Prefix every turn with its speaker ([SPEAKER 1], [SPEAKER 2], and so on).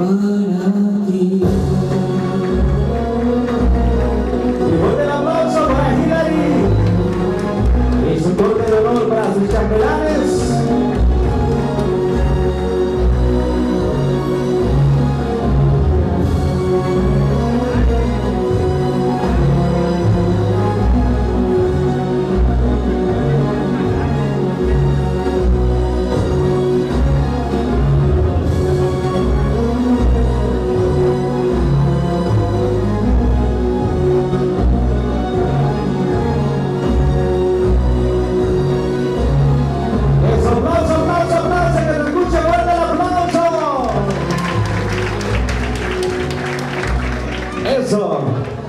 [SPEAKER 1] but I
[SPEAKER 2] Handsome.